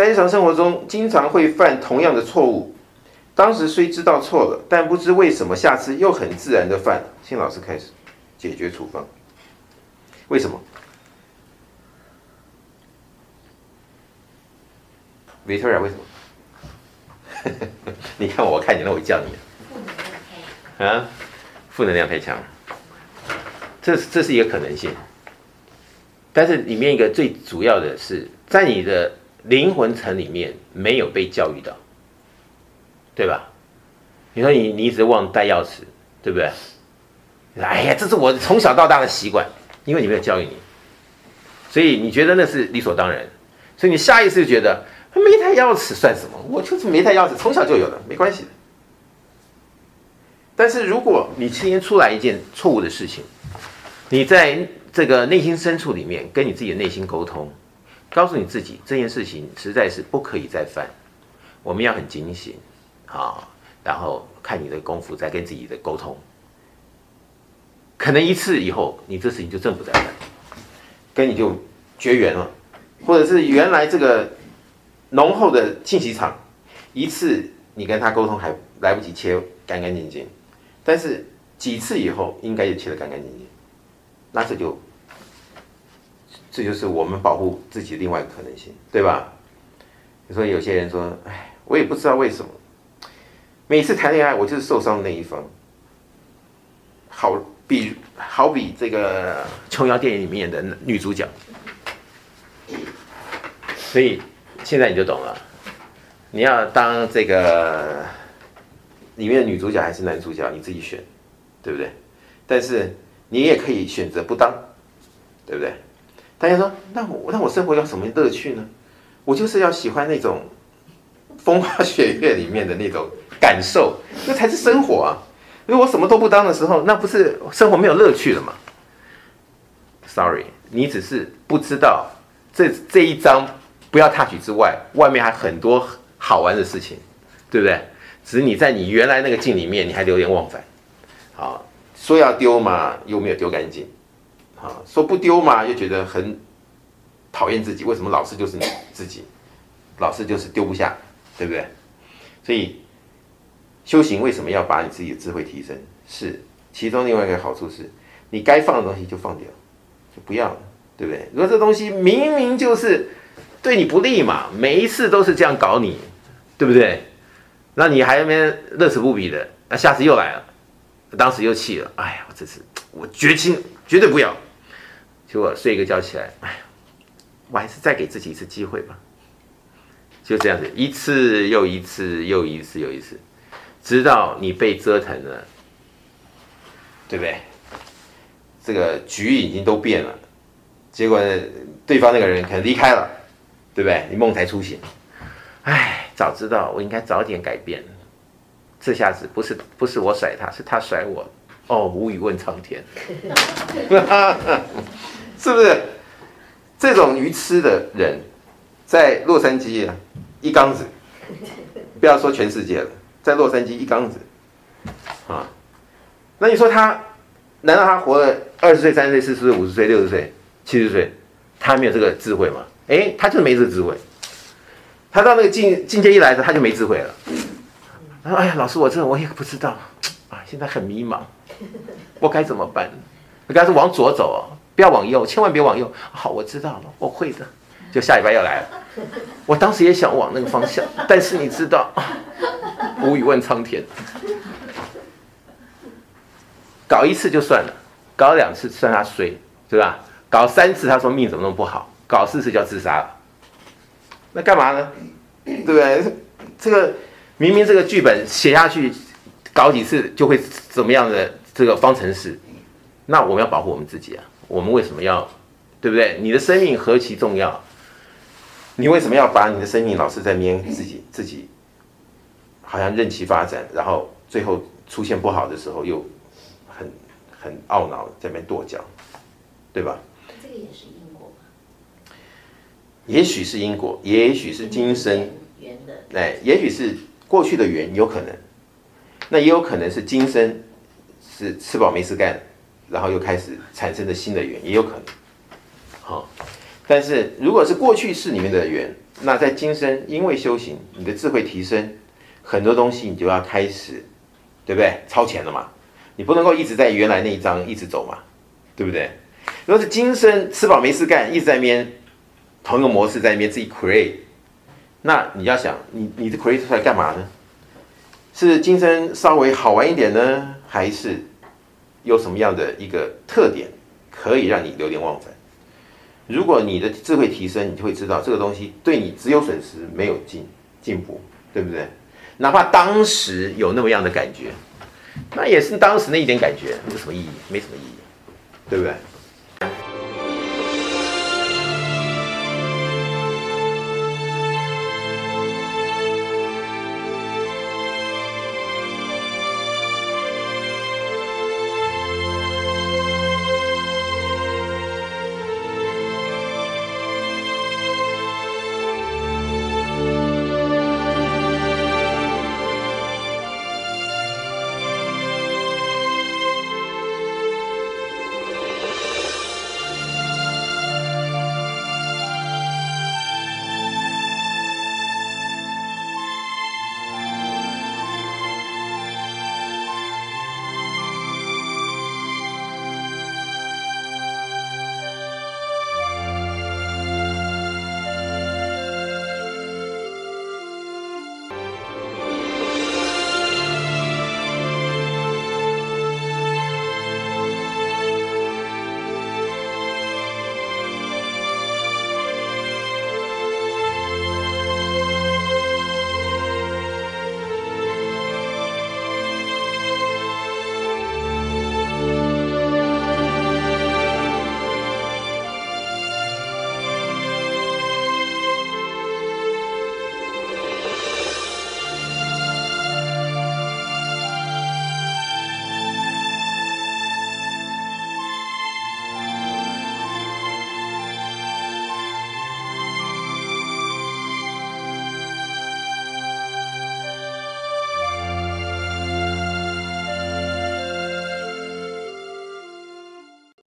在日常生活中经常会犯同样的错误，当时虽知道错了，但不知为什么下次又很自然的犯。新老师开始解决处方，为什么？Victoria 为什么？你看我，我看你，那我叫你啊，负能量太强，这是这是一个可能性。但是里面一个最主要的是，在你的灵魂层里面没有被教育到，对吧？你说你你一直忘带钥匙，对不对？哎呀，这是我从小到大的习惯，因为你没有教育你，所以你觉得那是理所当然，所以你下意识就觉得没带钥匙算什么？我就是没带钥匙，从小就有的，没关系的。但是如果你今天出来一件错误的事情，你在。这个内心深处里面，跟你自己的内心沟通，告诉你自己这件事情实在是不可以再犯，我们要很警醒啊，然后看你的功夫再跟自己的沟通，可能一次以后，你这事情就真不再犯，跟你就绝缘了，或者是原来这个浓厚的信息场，一次你跟他沟通还来不及切干干净净，但是几次以后应该就切得干干净净。那这就，这就是我们保护自己另外一个可能性，对吧？所以有些人说：“哎，我也不知道为什么，每次谈恋爱我就是受伤的那一方。”好比好比这个琼瑶电影里面的女主角，所以现在你就懂了。你要当这个里面的女主角还是男主角，你自己选，对不对？但是。你也可以选择不当，对不对？大家说，那我那我生活要什么乐趣呢？我就是要喜欢那种风花雪月里面的那种感受，那才是生活啊！如果我什么都不当的时候，那不是生活没有乐趣了吗？Sorry，你只是不知道这这一张不要踏取之外，外面还很多好玩的事情，对不对？只是你在你原来那个境里面，你还流连忘返，好。说要丢嘛，又没有丢干净，啊，说不丢嘛，又觉得很讨厌自己。为什么老是就是你自己，老是就是丢不下，对不对？所以修行为什么要把你自己的智慧提升？是其中另外一个好处是，你该放的东西就放掉，就不要了，对不对？如果这东西明明就是对你不利嘛，每一次都是这样搞你，对不对？那你还没乐此不疲的，那下次又来了。当时又气了，哎呀，我这次我绝情，绝对不要。结果睡一个觉起来，哎呀，我还是再给自己一次机会吧。就这样子，一次又一次，又一次又一次，直到你被折腾了，对不对？这个局已经都变了，结果对方那个人可能离开了，对不对？你梦才初醒，哎，早知道我应该早点改变。这下子不是不是我甩他，是他甩我。哦，无语问苍天，是不是？这种愚痴的人，在洛杉矶啊，一缸子，不要说全世界了，在洛杉矶一缸子，啊，那你说他，难道他活了二十岁、三十岁、四十岁、五十岁、六十岁、七十岁，他没有这个智慧吗？哎，他就没这个智慧。他到那个境境界一来的，他就没智慧了。他说：“哎呀，老师，我这我也不知道，啊，现在很迷茫，我该怎么办？我该是往左走哦，不要往右，千万别往右。好，我知道了，我会的。就下礼拜要来了。我当时也想往那个方向，但是你知道，无语问苍天。搞一次就算了，搞两次算他衰，对吧？搞三次他说命怎么那么不好？搞四次就要自杀了。那干嘛呢？对不对？这个。”明明这个剧本写下去，搞几次就会怎么样的这个方程式，那我们要保护我们自己啊！我们为什么要，对不对？你的生命何其重要，你为什么要把你的生命老是在面自己自己，好像任其发展，然后最后出现不好的时候又很很懊恼在那边跺脚，对吧？这个也是因果也许是因果，也许是今生缘的，哎，也许是。过去的缘有可能，那也有可能是今生是吃饱没事干，然后又开始产生的新的缘，也有可能。好，但是如果是过去式里面的缘，那在今生因为修行，你的智慧提升，很多东西你就要开始，对不对？超前了嘛，你不能够一直在原来那一章一直走嘛，对不对？如果是今生吃饱没事干，一直在那边同一个模式在那边自己 create，那你要想，你你的 create 出来干嘛呢？是今生稍微好玩一点呢，还是有什么样的一个特点可以让你流连忘返？如果你的智慧提升，你就会知道这个东西对你只有损失，没有进进步，对不对？哪怕当时有那么样的感觉，那也是当时那一点感觉，有什么意义？没什么意义，对不对？